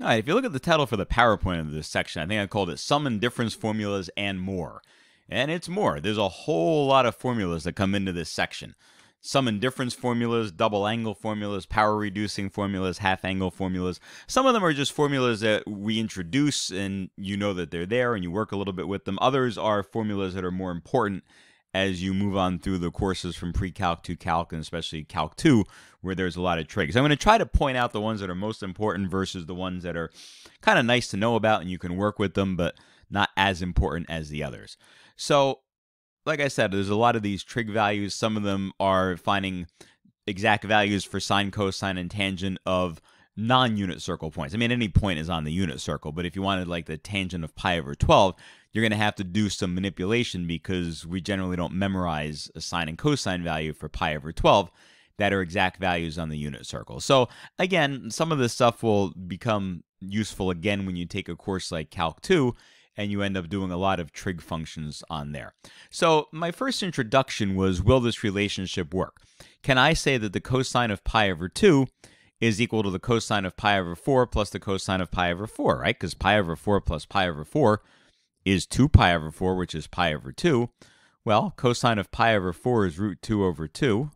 All right, if you look at the title for the PowerPoint of this section, I think I called it Sum and Difference Formulas and More. And it's more. There's a whole lot of formulas that come into this section. And difference formulas, double angle formulas, power reducing formulas, half angle formulas. Some of them are just formulas that we introduce and you know that they're there and you work a little bit with them. Others are formulas that are more important as you move on through the courses from pre-calc to calc and especially calc 2 where there's a lot of trigs. I'm going to try to point out the ones that are most important versus the ones that are kind of nice to know about and you can work with them but not as important as the others. So, like I said, there's a lot of these trig values. Some of them are finding exact values for sine, cosine, and tangent of non-unit circle points. I mean, any point is on the unit circle, but if you wanted like the tangent of pi over 12, you're going to have to do some manipulation because we generally don't memorize a sine and cosine value for pi over 12 that are exact values on the unit circle. So again, some of this stuff will become useful again when you take a course like Calc 2 and you end up doing a lot of trig functions on there. So my first introduction was, will this relationship work? Can I say that the cosine of pi over 2 is equal to the cosine of pi over 4 plus the cosine of pi over 4, right? Because pi over 4 plus pi over 4 is 2 pi over 4, which is pi over 2. Well, cosine of pi over 4 is root 2 over 2.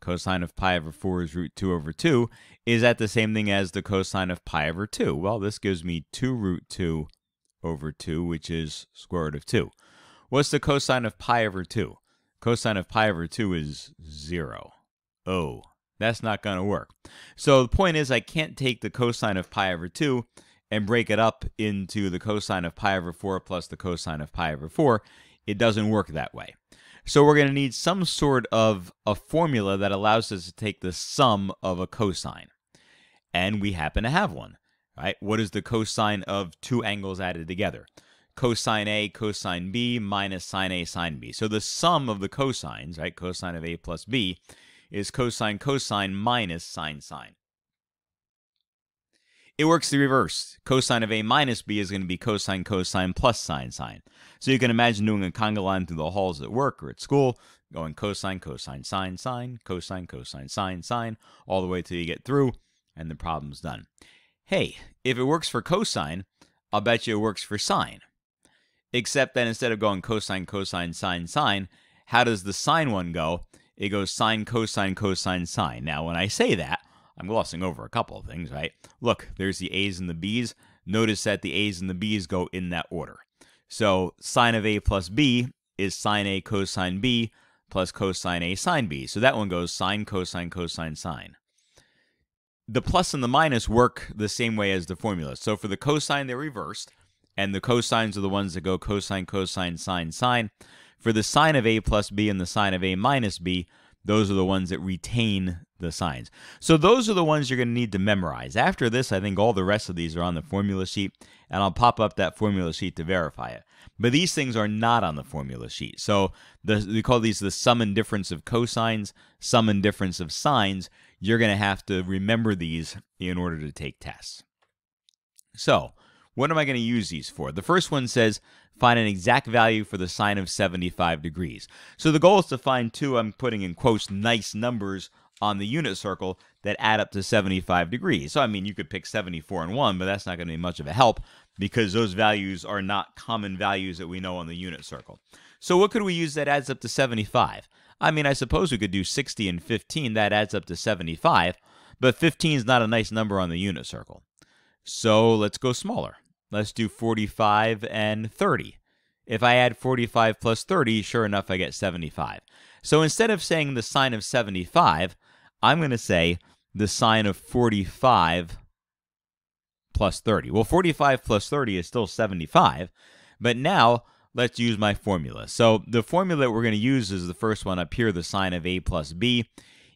Cosine of pi over 4 is root 2 over 2. Is that the same thing as the cosine of pi over 2? Well, this gives me 2 root 2 over 2, which is square root of 2. What's the cosine of pi over 2? Cosine of pi over 2 is 0. Oh, that's not going to work. So the point is I can't take the cosine of pi over 2 and break it up into the cosine of pi over 4 plus the cosine of pi over 4. It doesn't work that way. So we're going to need some sort of a formula that allows us to take the sum of a cosine. And we happen to have one. Right? What is the cosine of two angles added together? Cosine A, cosine B minus sine A, sine B. So the sum of the cosines, right, cosine of A plus B, is cosine cosine minus sine sine. It works the reverse. Cosine of A minus B is going to be cosine cosine plus sine sine. So you can imagine doing a conga line through the halls at work or at school, going cosine cosine sine sine, cosine cosine sine sine, all the way till you get through, and the problem's done hey, if it works for cosine, I'll bet you it works for sine. Except that instead of going cosine, cosine, sine, sine, how does the sine one go? It goes sine, cosine, cosine, sine. Now, when I say that, I'm glossing over a couple of things, right? Look, there's the A's and the B's. Notice that the A's and the B's go in that order. So sine of A plus B is sine A cosine B plus cosine A sine B. So that one goes sine, cosine, cosine, sine the plus and the minus work the same way as the formula. So for the cosine, they're reversed, and the cosines are the ones that go cosine, cosine, sine, sine. For the sine of a plus b and the sine of a minus b, those are the ones that retain the signs. So those are the ones you're going to need to memorize. After this, I think all the rest of these are on the formula sheet, and I'll pop up that formula sheet to verify it. But these things are not on the formula sheet. So the, we call these the sum and difference of cosines, sum and difference of sines. You're going to have to remember these in order to take tests. So, what am I going to use these for? The first one says find an exact value for the sine of 75 degrees. So the goal is to find two, I'm putting in quotes, nice numbers on the unit circle that add up to 75 degrees. So, I mean, you could pick 74 and 1, but that's not going to be much of a help because those values are not common values that we know on the unit circle. So, what could we use that adds up to 75? I mean, I suppose we could do 60 and 15, that adds up to 75, but 15 is not a nice number on the unit circle. So, let's go smaller. Let's do 45 and 30. If I add 45 plus 30, sure enough, I get 75. So instead of saying the sine of 75, I'm going to say the sine of 45 plus 30. Well, 45 plus 30 is still 75, but now let's use my formula. So the formula that we're going to use is the first one up here, the sine of a plus b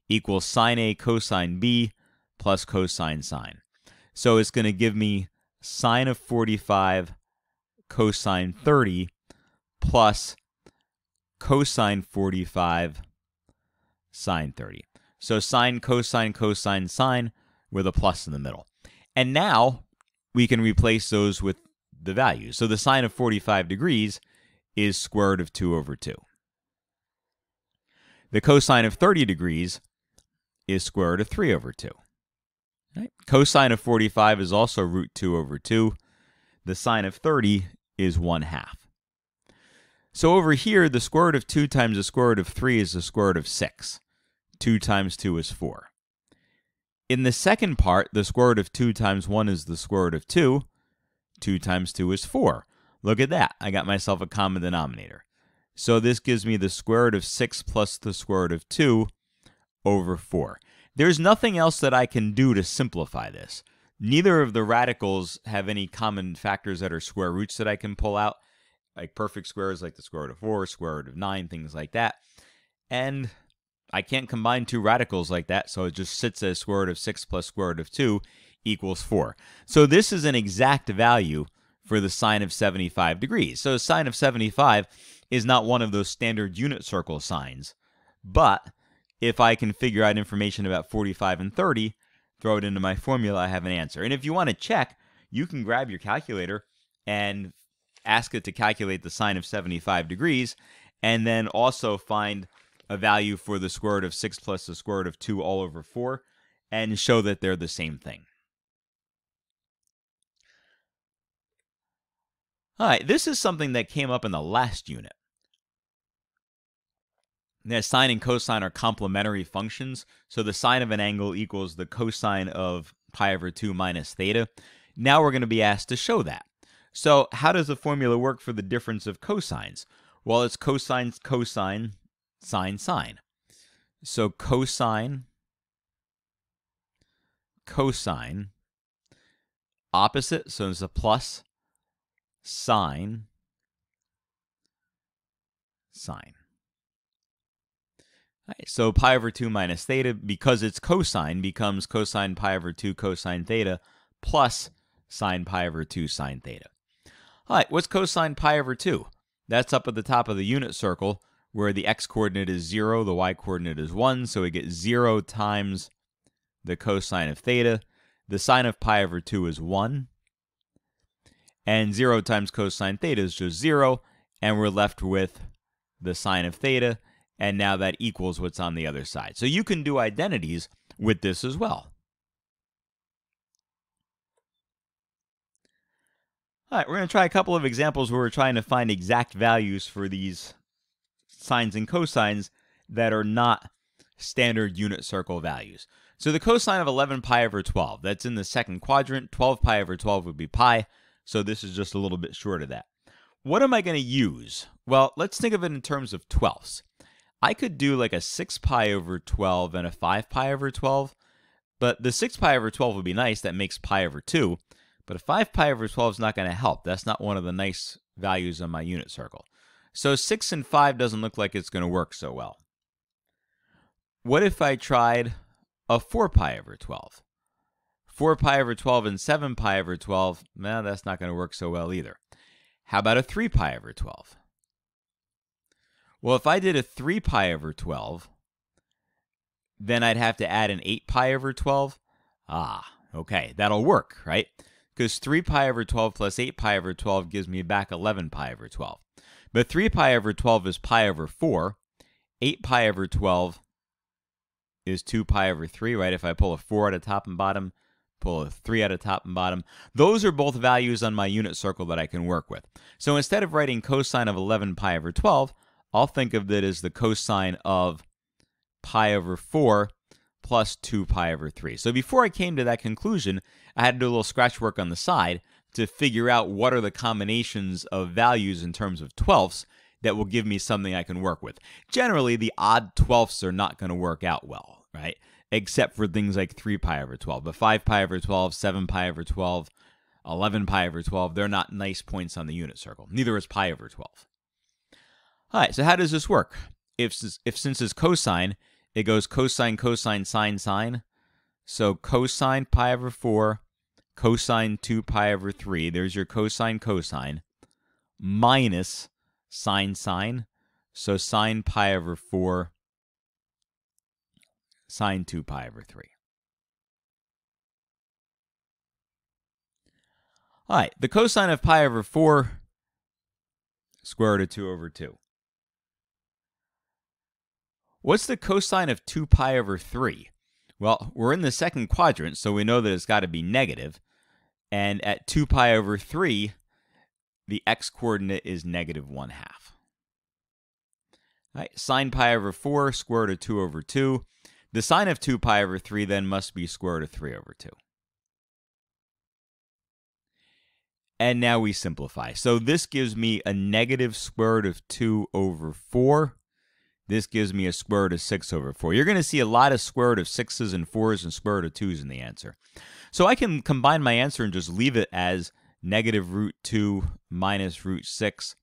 equals sine a cosine b plus cosine sine. So it's going to give me sine of 45 cosine 30 plus cosine 45 sine 30. So sine, cosine, cosine, sine with a plus in the middle. And now we can replace those with the values. So the sine of 45 degrees is square root of 2 over 2. The cosine of 30 degrees is square root of 3 over 2. Right? Cosine of 45 is also root 2 over 2. The sine of 30 is 1 half. So over here, the square root of 2 times the square root of 3 is the square root of 6. 2 times 2 is 4. In the second part, the square root of 2 times 1 is the square root of 2. 2 times 2 is 4. Look at that. I got myself a common denominator. So this gives me the square root of 6 plus the square root of 2 over 4. There's nothing else that I can do to simplify this. Neither of the radicals have any common factors that are square roots that I can pull out, like perfect squares like the square root of 4, square root of 9, things like that. And I can't combine two radicals like that, so it just sits as square root of 6 plus square root of 2 equals 4. So this is an exact value for the sine of 75 degrees. So sine of 75 is not one of those standard unit circle sines, but if I can figure out information about 45 and 30, throw it into my formula, I have an answer. And if you want to check, you can grab your calculator and ask it to calculate the sine of 75 degrees, and then also find a value for the square root of 6 plus the square root of 2 all over 4, and show that they're the same thing. All right, this is something that came up in the last unit. Now, sine and cosine are complementary functions. So the sine of an angle equals the cosine of pi over 2 minus theta. Now we're going to be asked to show that. So how does the formula work for the difference of cosines? Well, it's cosine, cosine, sine, sine. So cosine, cosine, opposite, so it's a plus, sine, sine. Right, so pi over 2 minus theta, because it's cosine, becomes cosine pi over 2 cosine theta plus sine pi over 2 sine theta. All right, what's cosine pi over 2? That's up at the top of the unit circle where the x-coordinate is 0, the y-coordinate is 1, so we get 0 times the cosine of theta. The sine of pi over 2 is 1. And 0 times cosine theta is just 0, and we're left with the sine of theta, and now that equals what's on the other side. So you can do identities with this as well. All right, we're going to try a couple of examples where we're trying to find exact values for these sines and cosines that are not standard unit circle values. So the cosine of 11 pi over 12, that's in the second quadrant. 12 pi over 12 would be pi, so this is just a little bit short of that. What am I going to use? Well, let's think of it in terms of twelfths. I could do like a 6 pi over 12 and a 5 pi over 12, but the 6 pi over 12 would be nice. That makes pi over 2. But a 5 pi over 12 is not going to help. That's not one of the nice values on my unit circle. So 6 and 5 doesn't look like it's going to work so well. What if I tried a 4 pi over 12? 4 pi over 12 and 7 pi over 12, nah, that's not going to work so well either. How about a 3 pi over 12? Well, if I did a 3 pi over 12, then I'd have to add an 8 pi over 12. Ah, okay, that'll work, right? Because 3 pi over 12 plus 8 pi over 12 gives me back 11 pi over 12. But 3 pi over 12 is pi over 4. 8 pi over 12 is 2 pi over 3, right? If I pull a 4 out of top and bottom, pull a 3 out of top and bottom. Those are both values on my unit circle that I can work with. So instead of writing cosine of 11 pi over 12, I'll think of it as the cosine of pi over 4 plus 2 pi over 3. So before I came to that conclusion, I had to do a little scratch work on the side to figure out what are the combinations of values in terms of twelfths that will give me something I can work with. Generally, the odd twelfths are not going to work out well, right? Except for things like 3 pi over 12. But 5 pi over 12, 7 pi over 12, 11 pi over 12, they're not nice points on the unit circle. Neither is pi over 12. All right, so how does this work? If, if since it's cosine, it goes cosine, cosine, sine, sine. So cosine pi over 4, cosine 2 pi over 3, there's your cosine, cosine, minus sine, sine. So sine pi over 4, sine 2 pi over 3. All right, the cosine of pi over 4, square root of 2 over 2. What's the cosine of 2 pi over 3? Well, we're in the second quadrant, so we know that it's got to be negative. And at 2 pi over 3, the x coordinate is negative 1 half. Right, sine pi over 4, square root of 2 over 2. The sine of 2 pi over 3 then must be square root of 3 over 2. And now we simplify. So this gives me a negative square root of 2 over 4. This gives me a square root of 6 over 4. You're going to see a lot of square root of 6s and 4s and square root of 2s in the answer. So I can combine my answer and just leave it as negative root 2 minus root 6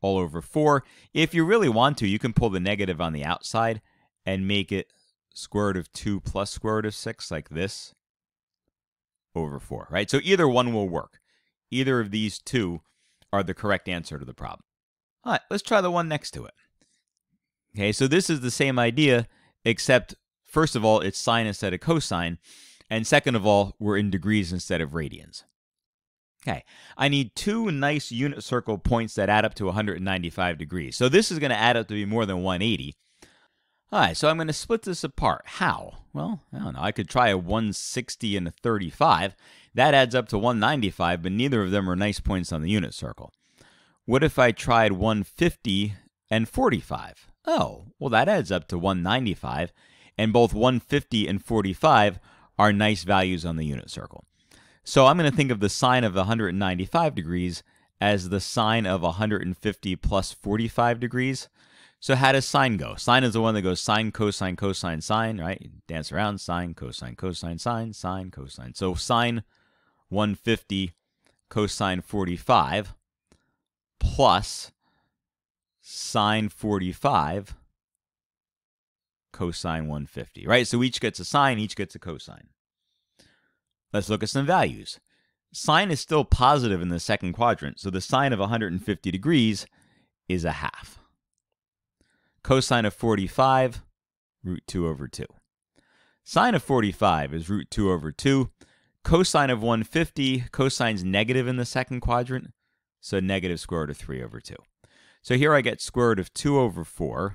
all over 4. If you really want to, you can pull the negative on the outside and make it square root of 2 plus square root of 6 like this over 4, right? So either one will work. Either of these two are the correct answer to the problem. All right, let's try the one next to it. Okay, so this is the same idea, except first of all, it's sine instead of cosine, and second of all, we're in degrees instead of radians. Okay, I need two nice unit circle points that add up to 195 degrees. So this is going to add up to be more than 180. All right, so I'm going to split this apart. How? Well, I don't know. I could try a 160 and a 35. That adds up to 195, but neither of them are nice points on the unit circle. What if I tried 150 and 45? Oh, well, that adds up to 195, and both 150 and 45 are nice values on the unit circle. So I'm going to think of the sine of 195 degrees as the sine of 150 plus 45 degrees. So how does sine go? Sine is the one that goes sine, cosine, cosine, sine, right? You dance around, sine, cosine, cosine, sine, sine, cosine. So sine 150 cosine 45 plus sine 45 cosine 150, right? So each gets a sine, each gets a cosine. Let's look at some values. Sine is still positive in the second quadrant, so the sine of 150 degrees is a half. Cosine of 45, root 2 over 2. Sine of 45 is root 2 over 2. Cosine of 150, cosine's negative in the second quadrant, so negative square root of 3 over 2. So here I get square root of 2 over 4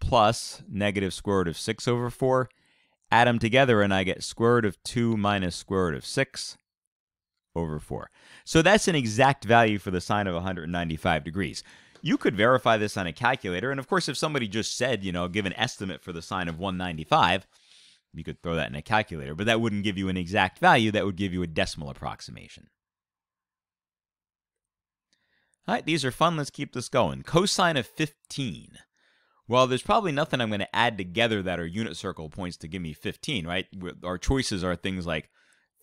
plus negative square root of 6 over 4. Add them together and I get square root of 2 minus square root of 6 over 4. So that's an exact value for the sine of 195 degrees. You could verify this on a calculator. And of course, if somebody just said, you know, give an estimate for the sine of 195, you could throw that in a calculator. But that wouldn't give you an exact value. That would give you a decimal approximation. All right, these are fun. Let's keep this going. Cosine of 15. Well, there's probably nothing I'm going to add together that are unit circle points to give me 15, right? Our choices are things like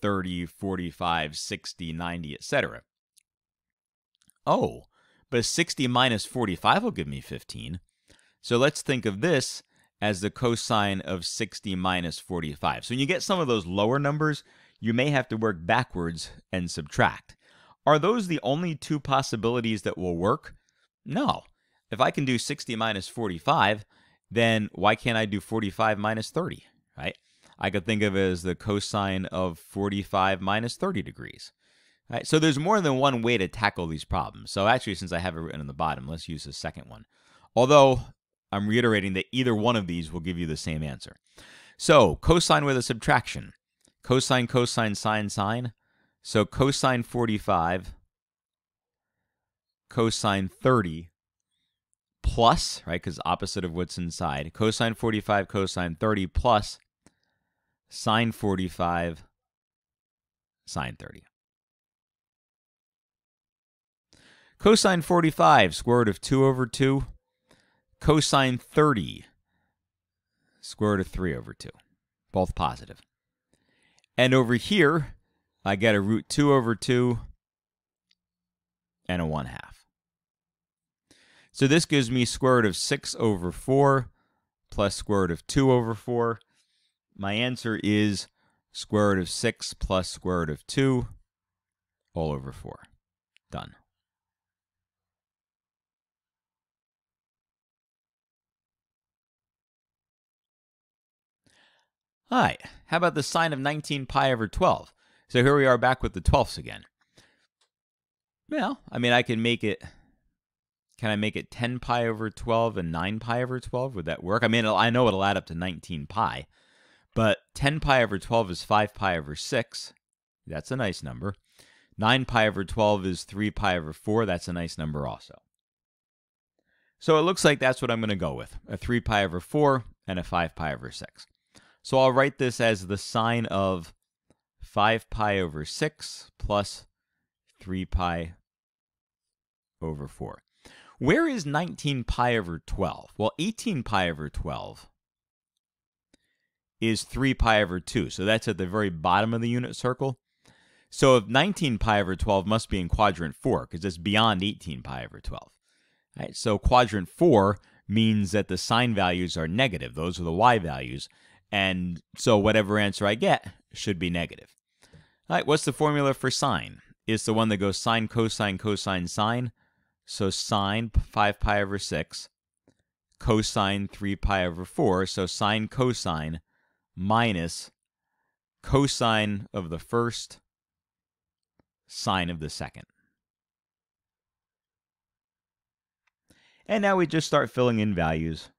30, 45, 60, 90, etc. Oh, but 60 minus 45 will give me 15. So let's think of this as the cosine of 60 minus 45. So when you get some of those lower numbers, you may have to work backwards and subtract. Are those the only two possibilities that will work? No. If I can do 60 minus 45, then why can't I do 45 minus 30, right? I could think of it as the cosine of 45 minus 30 degrees. Right, so there's more than one way to tackle these problems. So actually, since I have it written on the bottom, let's use the second one. Although I'm reiterating that either one of these will give you the same answer. So cosine with a subtraction. Cosine, cosine, sine, sine. So cosine 45, cosine 30, plus, right, because opposite of what's inside, cosine 45, cosine 30, plus sine 45, sine 30. Cosine 45, square root of 2 over 2. Cosine 30, square root of 3 over 2. Both positive. And over here, I get a root 2 over 2 and a 1 half. So this gives me square root of 6 over 4 plus square root of 2 over 4. My answer is square root of 6 plus square root of 2 all over 4. Done. All right, how about the sine of 19 pi over 12? So here we are back with the twelfths again. Well, I mean, I can make it. Can I make it 10 pi over 12 and 9 pi over 12? Would that work? I mean, I know it'll add up to 19 pi, But 10 pi over 12 is 5 pi over 6. That's a nice number. 9 pi over 12 is 3 pi over 4. That's a nice number also. So it looks like that's what I'm going to go with a 3 pi over 4 and a 5 pi over 6. So I'll write this as the sine of 5 pi over 6 plus 3 pi over 4. Where is 19 pi over 12? Well, 18 pi over 12 is 3 pi over 2. So that's at the very bottom of the unit circle. So if 19 pi over 12 must be in quadrant 4 because it's beyond 18 pi over 12. All right, so quadrant 4 means that the sine values are negative. Those are the y values. And so whatever answer I get should be negative. All right, what's the formula for sine? It's the one that goes sine, cosine, cosine, sine. So sine 5 pi over 6, cosine 3 pi over 4. So sine cosine minus cosine of the first, sine of the second. And now we just start filling in values.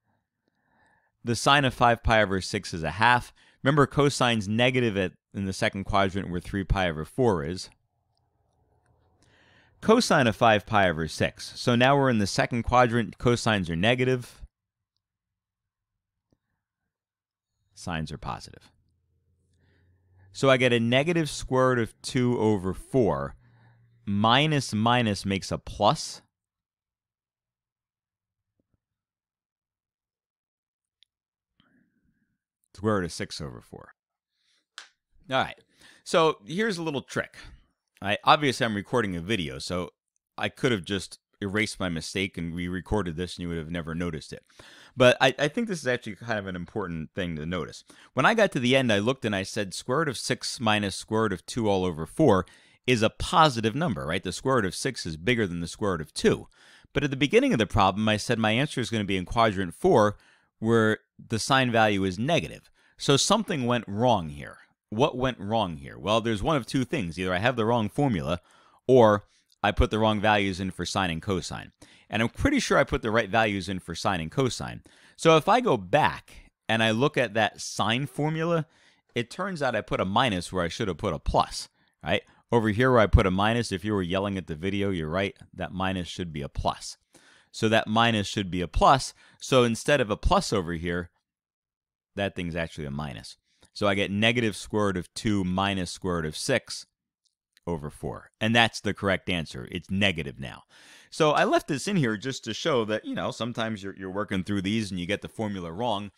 The sine of 5 pi over 6 is a half. Remember, cosine's negative at, in the second quadrant where 3 pi over 4 is. Cosine of 5 pi over 6. So now we're in the second quadrant. Cosines are negative. Sines are positive. So I get a negative square root of 2 over 4. Minus minus makes a plus. Square root of 6 over 4. All right. So here's a little trick. I obviously I'm recording a video, so I could have just erased my mistake and re-recorded this and you would have never noticed it. But I, I think this is actually kind of an important thing to notice. When I got to the end, I looked and I said square root of 6 minus square root of 2 all over 4 is a positive number, right? The square root of 6 is bigger than the square root of 2. But at the beginning of the problem, I said my answer is going to be in quadrant 4, where the sine value is negative. So something went wrong here. What went wrong here? Well, there's one of two things. Either I have the wrong formula or I put the wrong values in for sine and cosine. And I'm pretty sure I put the right values in for sine and cosine. So if I go back and I look at that sine formula, it turns out I put a minus where I should have put a plus, right? Over here where I put a minus, if you were yelling at the video, you're right, that minus should be a plus. So that minus should be a plus. So instead of a plus over here, that thing's actually a minus. So I get negative square root of 2 minus square root of 6 over 4. And that's the correct answer. It's negative now. So I left this in here just to show that, you know, sometimes you're, you're working through these and you get the formula wrong.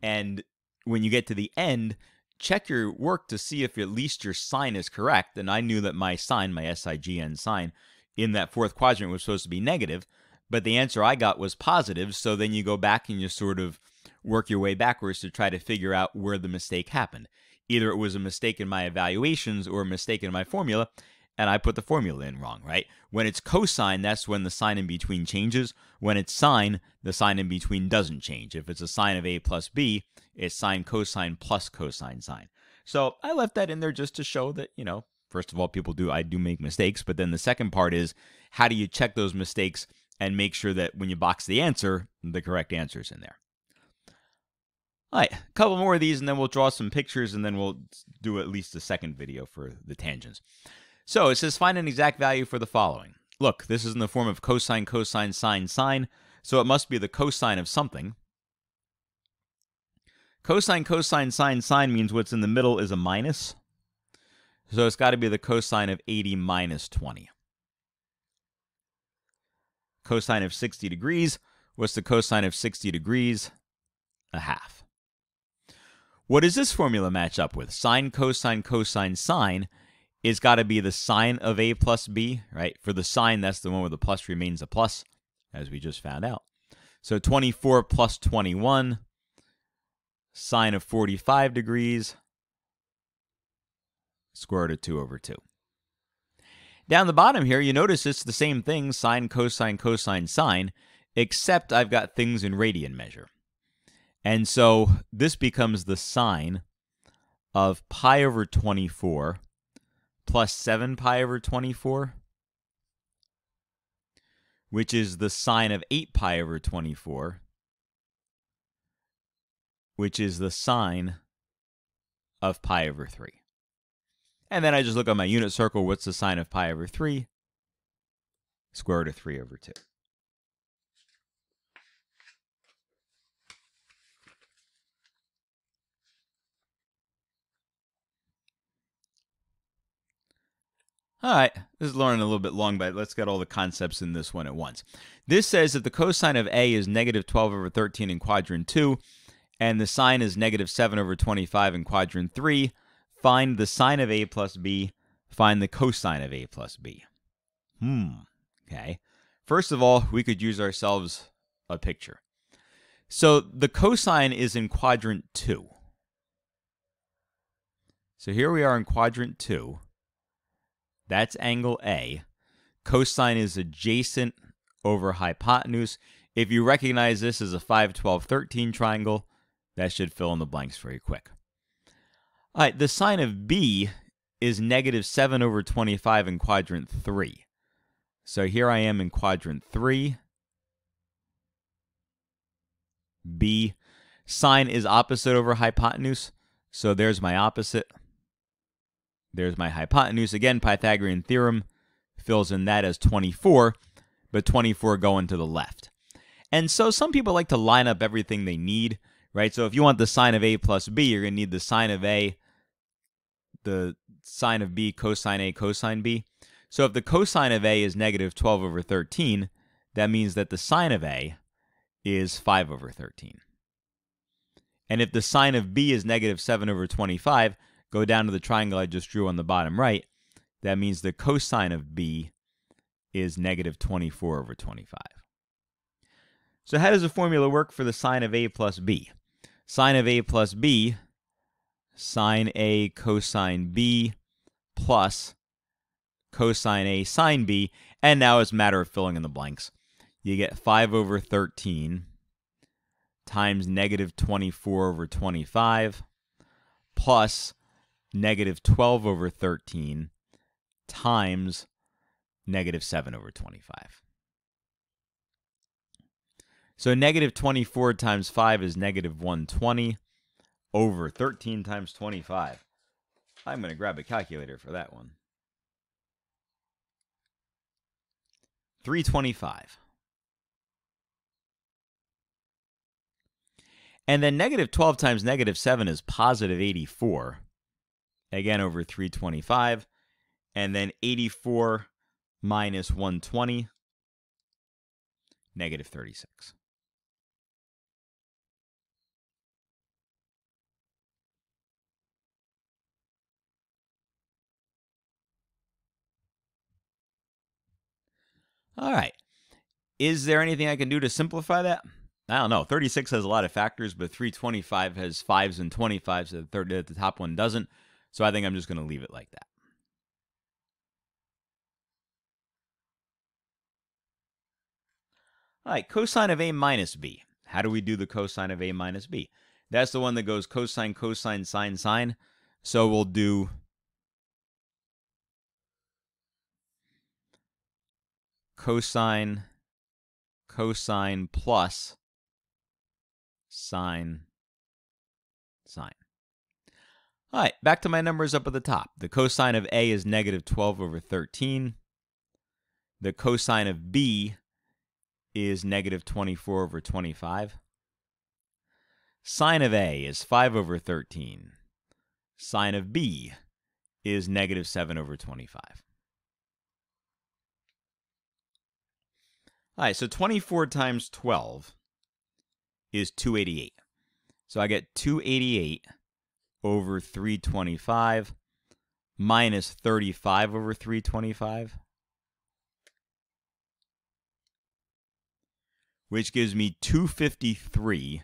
And when you get to the end, check your work to see if at least your sign is correct. And I knew that my sign, my SIGN sign, in that fourth quadrant was supposed to be negative but the answer I got was positive. So then you go back and you sort of work your way backwards to try to figure out where the mistake happened. Either it was a mistake in my evaluations or a mistake in my formula, and I put the formula in wrong, right? When it's cosine, that's when the sign in between changes. When it's sine, the sign in between doesn't change. If it's a sine of a plus b, it's sine cosine plus cosine sine. So I left that in there just to show that, you know, first of all, people do, I do make mistakes. But then the second part is how do you check those mistakes and make sure that when you box the answer, the correct answer is in there. All right, a couple more of these, and then we'll draw some pictures, and then we'll do at least a second video for the tangents. So it says find an exact value for the following. Look, this is in the form of cosine, cosine, sine, sine, so it must be the cosine of something. Cosine, cosine, sine, sine means what's in the middle is a minus. So it's got to be the cosine of 80 minus 20 cosine of 60 degrees. What's the cosine of 60 degrees? A half. What does this formula match up with? Sine, cosine, cosine, sine is got to be the sine of a plus b, right? For the sine, that's the one where the plus remains a plus, as we just found out. So 24 plus 21, sine of 45 degrees, square root of 2 over 2. Down the bottom here, you notice it's the same thing, sine, cosine, cosine, sine, except I've got things in radian measure. And so this becomes the sine of pi over 24 plus 7 pi over 24, which is the sine of 8 pi over 24, which is the sine of pi over 3. And then I just look at my unit circle. What's the sine of pi over 3? Square root of 3 over 2. All right, this is learning a little bit long, but let's get all the concepts in this one at once. This says that the cosine of A is negative 12 over 13 in quadrant 2, and the sine is negative 7 over 25 in quadrant 3. Find the sine of A plus B. Find the cosine of A plus B. Hmm, okay. First of all, we could use ourselves a picture. So the cosine is in quadrant 2. So here we are in quadrant 2. That's angle A. Cosine is adjacent over hypotenuse. If you recognize this as a 5, 12, 13 triangle, that should fill in the blanks very quick. All right, the sine of B is negative 7 over 25 in quadrant 3. So here I am in quadrant 3. B. Sine is opposite over hypotenuse. So there's my opposite. There's my hypotenuse. Again, Pythagorean theorem fills in that as 24, but 24 going to the left. And so some people like to line up everything they need, right? So if you want the sine of A plus B, you're going to need the sine of A, the sine of B, cosine A, cosine B. So if the cosine of A is negative 12 over 13, that means that the sine of A is 5 over 13. And if the sine of B is negative 7 over 25, go down to the triangle I just drew on the bottom right, that means the cosine of b is negative 24 over 25. So how does the formula work for the sine of a plus b? Sine of a plus b, sine a cosine b plus cosine a sine b, and now it's a matter of filling in the blanks. You get 5 over 13 times negative 24 over 25 plus negative 12 over 13 times negative 7 over 25. So negative 24 times 5 is negative 120 over 13 times 25. I'm going to grab a calculator for that one. 325. And then negative 12 times negative 7 is positive 84 again over 325. And then 84 minus 120, negative 36. All right. Is there anything I can do to simplify that? I don't know. 36 has a lot of factors, but 325 has fives and 25s. So the third, the top one doesn't. So I think I'm just going to leave it like that. All right, cosine of A minus B. How do we do the cosine of A minus B? That's the one that goes cosine, cosine, sine, sine. So we'll do cosine, cosine plus sine, sine. All right, back to my numbers up at the top. The cosine of A is negative 12 over 13. The cosine of B is negative 24 over 25. Sine of A is 5 over 13. Sine of B is negative 7 over 25. All right, so 24 times 12 is 288. So I get 288 over 325 minus 35 over 325, which gives me 253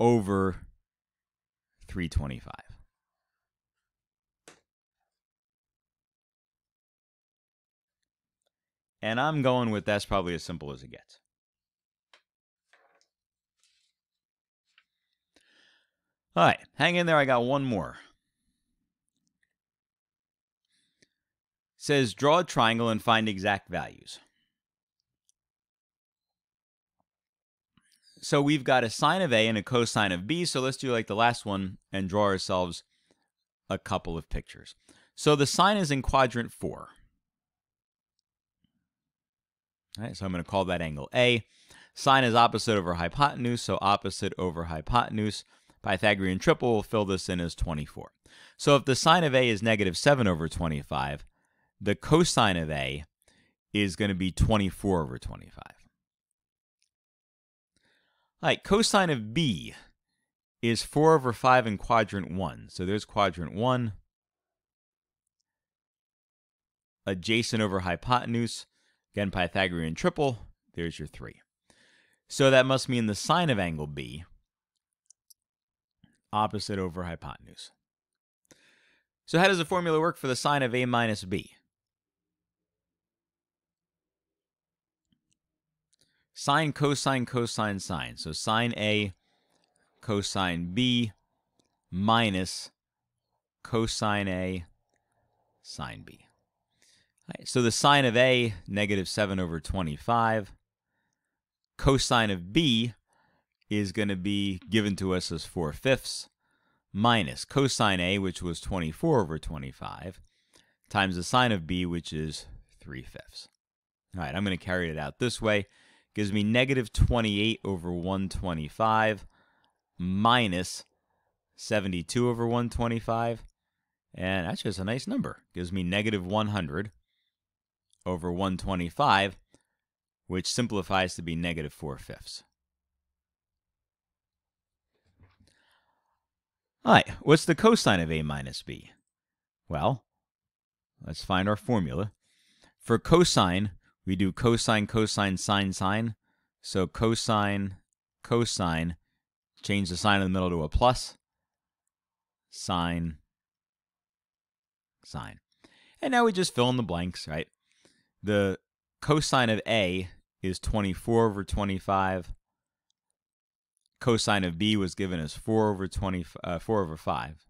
over 325. And I'm going with that's probably as simple as it gets. All right, hang in there. I got one more. says draw a triangle and find exact values. so we've got a sine of A and a cosine of B. So let's do like the last one and draw ourselves a couple of pictures. So the sine is in quadrant 4. All right, so I'm going to call that angle A. Sine is opposite over hypotenuse, so opposite over hypotenuse. Pythagorean triple will fill this in as 24. So if the sine of A is negative 7 over 25, the cosine of A is going to be 24 over 25. All right, cosine of B is 4 over 5 in quadrant 1. So there's quadrant 1. Adjacent over hypotenuse. Again, Pythagorean triple. There's your 3. So that must mean the sine of angle B, opposite over hypotenuse. So how does the formula work for the sine of A minus B? Sine, cosine, cosine, sine. So sine A, cosine B, minus cosine A, sine B. Right, so the sine of A, negative 7 over 25. Cosine of B is going to be given to us as 4 fifths, minus cosine A, which was 24 over 25, times the sine of B, which is 3 fifths. All right, I'm going to carry it out this way gives me negative 28 over 125 minus 72 over 125. And that's just a nice number. Gives me negative 100 over 125, which simplifies to be negative 4 fifths. All right, what's the cosine of A minus B? Well, let's find our formula. For cosine, we do cosine, cosine, sine, sine. So cosine, cosine, change the sign in the middle to a plus, sine, sine. And now we just fill in the blanks, right? The cosine of A is 24 over 25. Cosine of B was given as 4 over 20, uh, 4 over 5.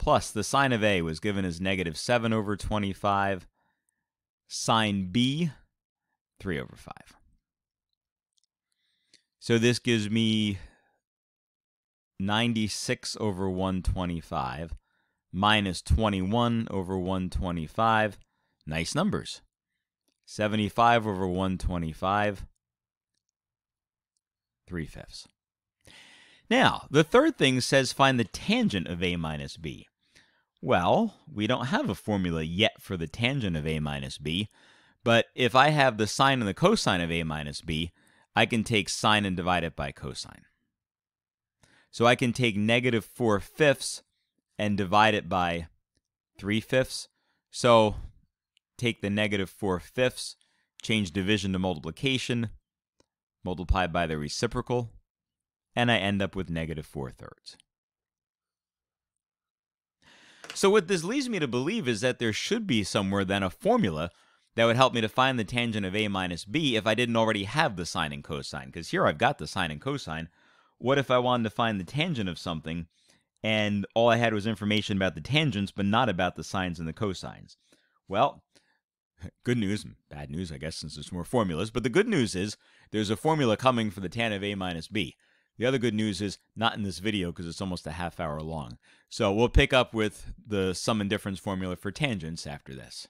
plus the sine of A was given as negative 7 over 25, sine B, 3 over 5. So this gives me 96 over 125 minus 21 over 125. Nice numbers. 75 over 125, 3 fifths. Now, the third thing says find the tangent of a minus b. Well, we don't have a formula yet for the tangent of a minus b, but if I have the sine and the cosine of a minus b, I can take sine and divide it by cosine. So I can take negative 4 fifths and divide it by 3 fifths. So take the negative 4 fifths, change division to multiplication, multiply by the reciprocal, and I end up with negative 4 thirds. So what this leads me to believe is that there should be somewhere then a formula that would help me to find the tangent of a minus b if I didn't already have the sine and cosine. Because here I've got the sine and cosine. What if I wanted to find the tangent of something and all I had was information about the tangents but not about the sines and the cosines? Well, good news, bad news, I guess, since there's more formulas. But the good news is there's a formula coming for the tan of a minus b. The other good news is not in this video because it's almost a half hour long. So we'll pick up with the sum and difference formula for tangents after this.